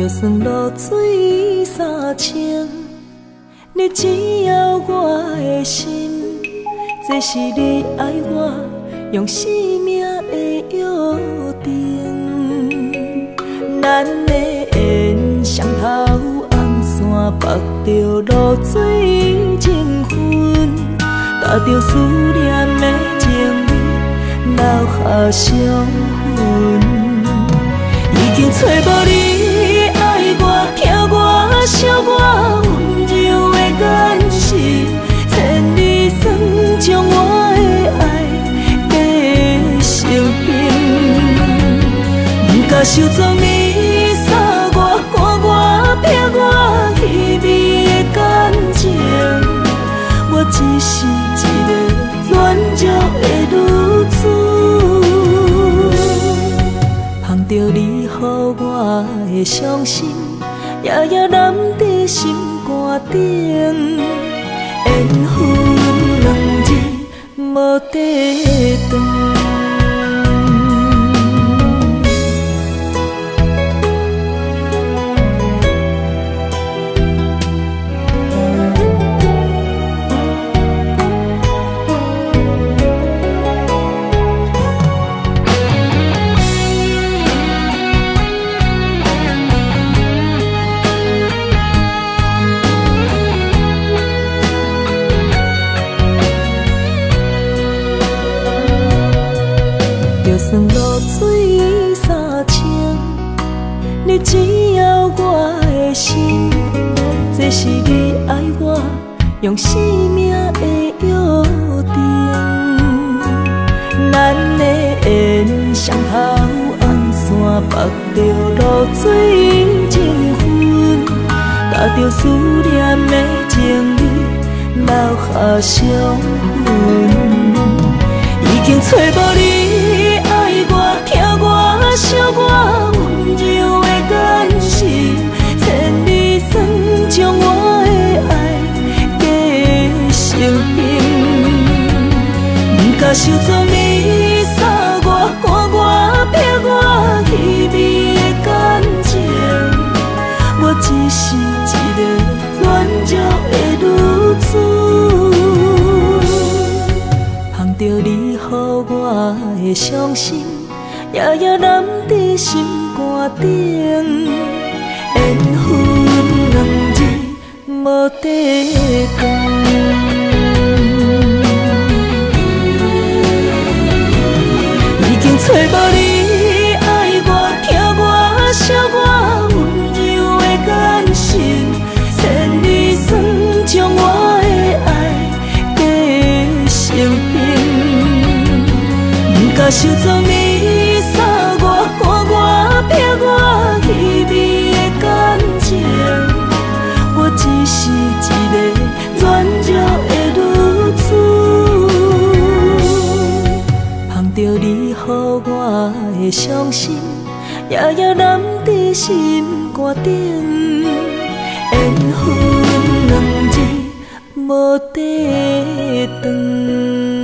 就算露水三千，你只要我的心，这是你爱我用生命的约定。咱的缘上头红线，绑着露水情分，踏着思念的情侣，留下伤痕，已经找无你。想做你洒我赶我骗我稀微的感情，我只是一个软弱的女子，盼着你予我的伤心。夜夜揽在心肝顶，缘分算露水三千，你只要我的心，这是你爱我用生命的约定。咱的缘上头红线，绑着露水情份，踏着思念的情侣，留下伤痕，已经找无你。笑我温柔的眼神，千里送将我的爱加成冰。不敢想做你洒我赶我骗我稀微的感情，我只是一个软弱的女子，盼着你予我的伤心。夜夜揽在心肝顶，缘分两字无底断。已经找无你爱我、疼我、惜我温柔的眼神，千里送将我的爱加成冰，不敢想做你。伤心，夜夜揽在心肝顶，缘分两字无地断。